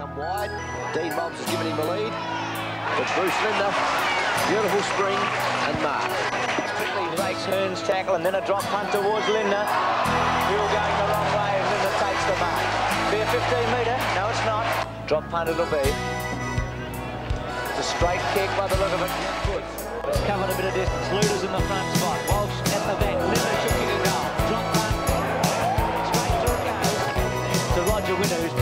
come wide. Dean Mobbs has given him a lead. It's Bruce Lindner. Beautiful spring and mark. Quickly takes Hearn's tackle and then a drop punt towards Lindner. Hill going the wrong way and Lindner takes the mark. Be a 15 metre. No, it's not. Drop punt it'll be. It's a straight kick by the look of it. It's covered a bit of distance. Luder's in the front spot. Walsh at the back. Lindner should kick a. Drop punt. Straight through goes to Roger Winner who's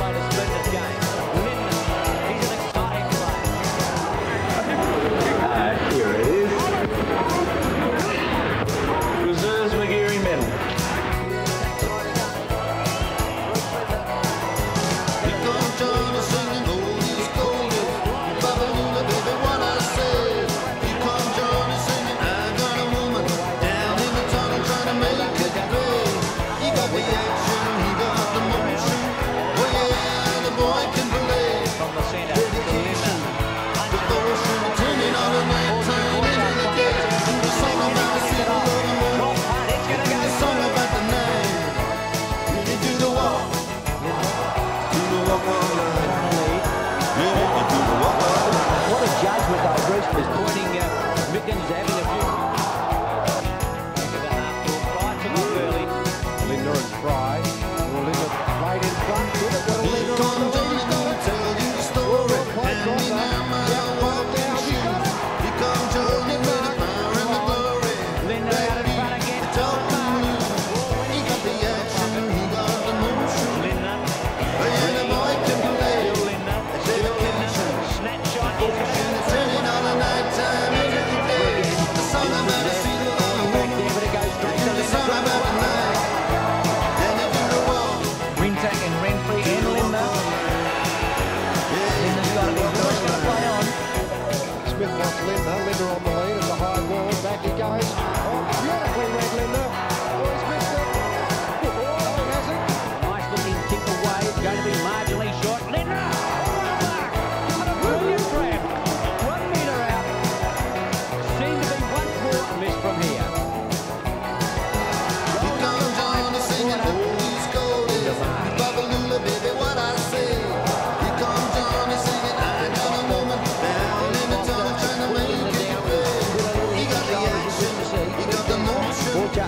is pointing uh, Mickens Avenue.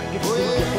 not giving you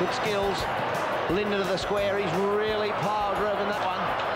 Good skills. Lindner to the square. He's really power driven that one.